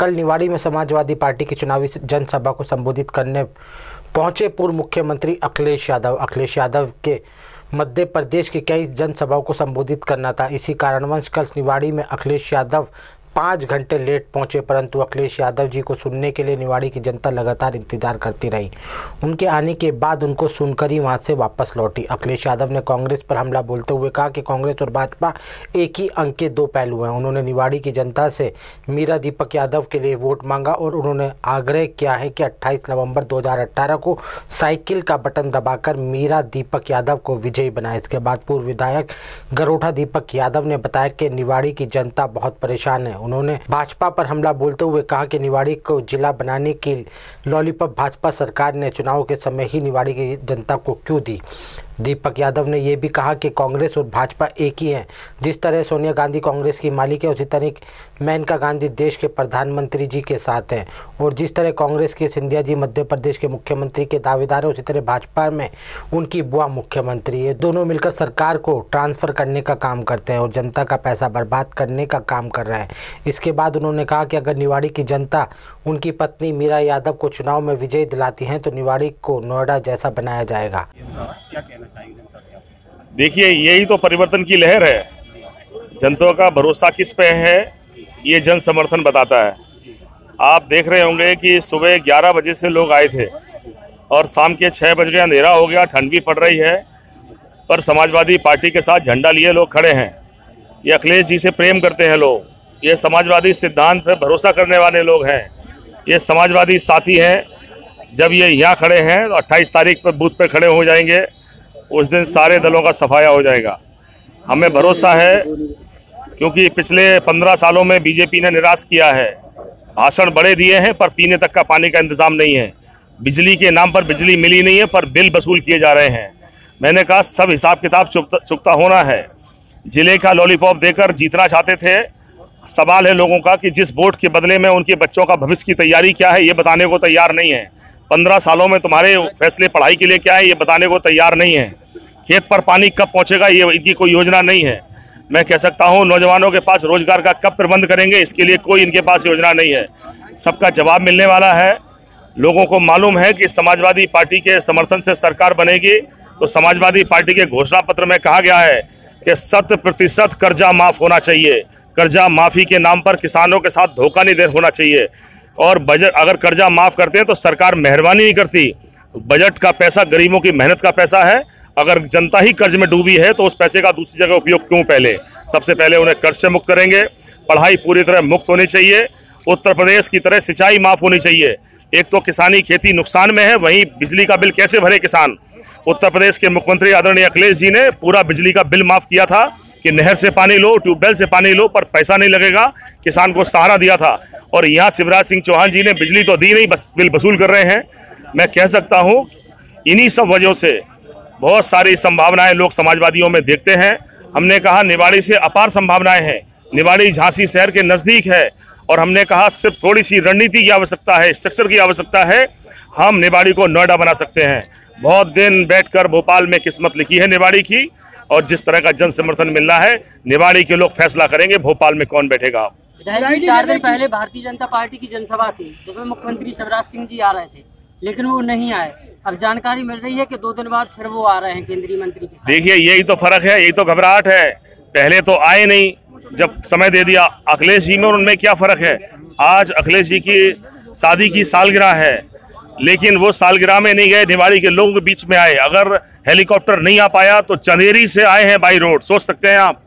कल निवाड़ी में समाजवादी पार्टी की चुनावी जनसभा को संबोधित करने पहुँचे पूर्व मुख्यमंत्री अखिलेश यादव। अखिलेश यादव के मध्य प्रदेश की कई जनसभाओं को संबोधित करना था। इसी कारणवश कल निवाड़ी में अखिलेश यादव पाँच घंटे लेट पहुँचे, परंतु अखिलेश यादव जी को सुनने के लिए निवाड़ी की जनता लगातार इंतज़ार करती रही। उनके आने के बाद उनको सुनकर ही वहाँ से वापस लौटी। अखिलेश यादव ने कांग्रेस पर हमला बोलते हुए कहा कि कांग्रेस और भाजपा एक ही अंक के दो पहलू हैं। उन्होंने निवाड़ी की जनता से मीरा दीपक यादव के लिए वोट मांगा और उन्होंने आग्रह किया है कि अट्ठाईस नवंबर दो को साइकिल का बटन दबाकर मीरा दीपक यादव को विजयी बनाए। इसके बाद पूर्व विधायक गरोठा दीपक यादव ने बताया कि निवाड़ी की जनता बहुत परेशान है। उन्होंने भाजपा पर हमला बोलते हुए कहा कि निवाड़ी को जिला बनाने की लॉलीपॉप भाजपा सरकार ने चुनाव के समय ही निवाड़ी की जनता को क्यों दी? दीपक यादव ने यह भी कहा कि कांग्रेस और भाजपा एक ही हैं। जिस तरह सोनिया गांधी कांग्रेस की मालिक है, उसी तरह मेनका गांधी देश के प्रधानमंत्री जी के साथ हैं। और जिस तरह कांग्रेस के सिंधिया जी मध्य प्रदेश के मुख्यमंत्री के दावेदार हैं, उसी तरह भाजपा में उनकी बुआ मुख्यमंत्री है। दोनों मिलकर सरकार को ट्रांसफ़र करने का काम करते हैं और जनता का पैसा बर्बाद करने का काम कर रहे हैं। इसके बाद उन्होंने कहा कि अगर निवाड़ी की जनता उनकी पत्नी मीरा यादव को चुनाव में विजय दिलाती हैं तो निवाड़ी को नोएडा जैसा बनाया जाएगा। देखिए, यही तो परिवर्तन की लहर है। जनता का भरोसा किस पे है, ये जन समर्थन बताता है। आप देख रहे होंगे कि सुबह 11 बजे से लोग आए थे और शाम के छः बज गए, अंधेरा हो गया, ठंड भी पड़ रही है, पर समाजवादी पार्टी के साथ झंडा लिए लोग खड़े हैं। ये अखिलेश जी से प्रेम करते हैं लोग। ये समाजवादी सिद्धांत पर भरोसा करने वाले लोग हैं। ये समाजवादी साथी हैं। जब ये यहाँ खड़े हैं तो अट्ठाईस तारीख पर बूथ पर खड़े हो जाएँगे। उस दिन सारे दलों का सफाया हो जाएगा। हमें भरोसा है, क्योंकि पिछले पंद्रह सालों में बीजेपी ने निराश किया है। भाषण बड़े दिए हैं, पर पीने तक का पानी का इंतज़ाम नहीं है। बिजली के नाम पर बिजली मिली नहीं है, पर बिल वसूल किए जा रहे हैं। मैंने कहा, सब हिसाब किताब चुकता चुकता होना है। ज़िले का लॉलीपॉप देकर जीतना चाहते थे। सवाल है लोगों का कि जिस वोट के बदले में उनके बच्चों का भविष्य की तैयारी क्या है, ये बताने को तैयार नहीं है। पंद्रह सालों में तुम्हारे फैसले पढ़ाई के लिए क्या है, ये बताने को तैयार नहीं है। खेत पर पानी कब पहुंचेगा, ये इनकी कोई योजना नहीं है। मैं कह सकता हूँ, नौजवानों के पास रोज़गार का कब प्रबंध करेंगे, इसके लिए कोई इनके पास योजना नहीं है। सबका जवाब मिलने वाला है। लोगों को मालूम है कि समाजवादी पार्टी के समर्थन से सरकार बनेगी। तो समाजवादी पार्टी के घोषणा पत्र में कहा गया है कि शत प्रतिशत कर्जा माफ़ होना चाहिए। कर्जा माफ़ी के नाम पर किसानों के साथ धोखा नहीं होना चाहिए। और बजट अगर कर्जा माफ़ करते हैं तो सरकार मेहरबानी नहीं करती। बजट का पैसा, गरीबों की मेहनत का पैसा है। अगर जनता ही कर्ज में डूबी है तो उस पैसे का दूसरी जगह उपयोग क्यों पहले? सबसे पहले उन्हें कर्ज से मुक्त करेंगे। पढ़ाई पूरी तरह मुक्त होनी चाहिए। उत्तर प्रदेश की तरह सिंचाई माफ़ होनी चाहिए। एक तो किसानी खेती नुकसान में है, वहीं बिजली का बिल कैसे भरे किसान? उत्तर प्रदेश के मुख्यमंत्री आदरणीय अखिलेश जी ने पूरा बिजली का बिल माफ़ किया था कि नहर से पानी लो, ट्यूबवेल से पानी लो, पर पैसा नहीं लगेगा। किसान को सहारा दिया था। और यहाँ शिवराज सिंह चौहान जी ने बिजली तो दी नहीं, बस बिल वसूल कर रहे हैं। मैं कह सकता हूँ, इन्हीं सब वजहों से बहुत सारी संभावनाएँ लोग समाजवादियों में देखते हैं। हमने कहा निवाड़ी से अपार संभावनाएँ हैं। निवाड़ी झांसी शहर के नज़दीक है और हमने कहा सिर्फ़ थोड़ी सी रणनीति की आवश्यकता है स्ट्रक्चर की आवश्यकता है हम निवाड़ी को नोएडा बना सकते हैं। बहुत दिन बैठकर भोपाल में किस्मत लिखी है निवाड़ी की और जिस तरह का जन समर्थन मिल रहा है निवाड़ी के लोग फैसला करेंगे भोपाल में कौन बैठेगा चार दिन पहले भारतीय जनता पार्टी की जनसभा थी जिसमें मुख्यमंत्री शिवराज सिंह जी आ रहे थे लेकिन वो नहीं आए। अब जानकारी मिल रही है कि दो दिन बाद फिर वो आ रहे हैं केंद्रीय मंत्री के देखिए, यही तो फ़र्क है, यही तो घबराहट है। पहले तो आए नहीं, जब समय दे दिया, अखिलेश जी में और उनमें क्या फ़र्क है? आज अखिलेश जी की शादी की सालगिरह है, लेकिन वो सालगिरह में नहीं गए निवाड़ी के लोगों के बीच में आए। अगर हेलीकॉप्टर नहीं आ पाया तो चंदेरी से आए हैं बाई रोड, सोच सकते हैं आप।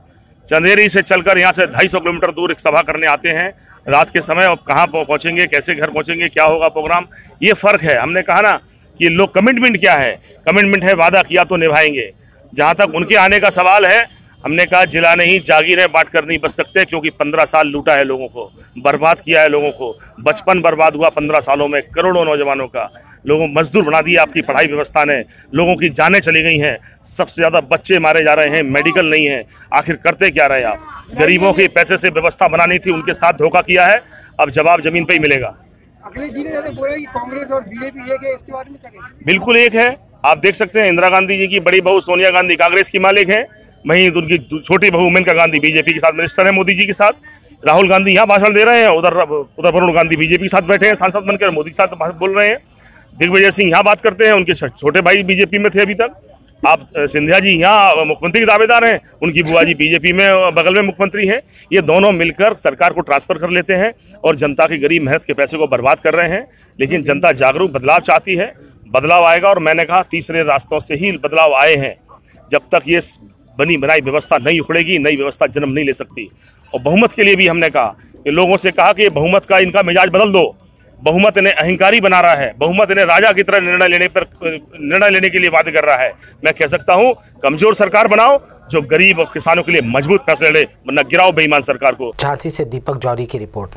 चंदेरी से चलकर यहाँ से 250 किलोमीटर दूर एक सभा करने आते हैं। रात के समय अब कहाँ पहुँचेंगे, कैसे घर पहुँचेंगे, क्या होगा प्रोग्राम, ये फ़र्क है। हमने कहा ना कि लोग कमिटमेंट क्या है? कमिटमेंट है, वादा किया तो निभाएँगे। जहाँ तक उनके आने का सवाल है, हमने कहा, जिला नहीं, जागीरें बांट कर नहीं बच सकते क्योंकि पंद्रह साल लूटा है लोगों को, बर्बाद किया है लोगों को। बचपन बर्बाद हुआ पंद्रह सालों में, करोड़ों नौजवानों का। लोगों, मजदूर बना दिया आपकी पढ़ाई व्यवस्था ने। लोगों की जानें चली गई हैं। सबसे ज़्यादा बच्चे मारे जा रहे हैं मेडिकल नहीं है। आखिर करते क्या रहे आप? गरीबों के पैसे से व्यवस्था बनानी थी, उनके साथ धोखा किया है, अब जवाब ज़मीन पर ही मिलेगा। बिल्कुल एक है। आप देख सकते हैं इंदिरा गांधी जी की बड़ी बहू सोनिया गांधी कांग्रेस की मालिक है। वहीं उनकी छोटी बहू मेनका गांधी बीजेपी के साथ मिनिस्टर है मोदी जी के साथ। राहुल गांधी यहाँ भाषण दे रहे हैं, उधर उधर वरुण गांधी बीजेपी के साथ बैठे हैं, सांसद बनकर मोदी के साथ बोल रहे हैं। दिग्विजय सिंह यहाँ बात करते हैं, उनके छोटे भाई बीजेपी में थे अभी तक। आप सिंधिया जी यहाँ मुख्यमंत्री के दावेदार हैं, उनकी बुआ जी बीजेपी में बगल में मुख्यमंत्री हैं। ये दोनों मिलकर सरकार को ट्रांसफ़र कर लेते हैं और जनता की गरीब मेहनत के पैसे को बर्बाद कर रहे हैं। लेकिन जनता जागरूक, बदलाव चाहती है। बदलाव आएगा और मैंने कहा तीसरे रास्तों से ही बदलाव आए हैं। जब तक ये बनी, बनाई व्यवस्था नहीं उखड़ेगी, नई व्यवस्था जन्म नहीं ले सकती। और बहुमत के लिए भी हमने कहा, कि लोगों से कहा कि बहुमत का इनका मिजाज बदल दो। बहुमत इन्हें अहंकारी बना रहा है, बहुमत इन्हें राजा की तरह निर्णय लेने पर, निर्णय लेने के लिए बात कर रहा है। मैं कह सकता हूँ, कमज़ोर सरकार बनाओ, जो गरीब और किसानों के लिए मज़बूत फैसले ले न गिराओ बेईमान सरकार को। झांसी से दीपक जौरी की रिपोर्ट।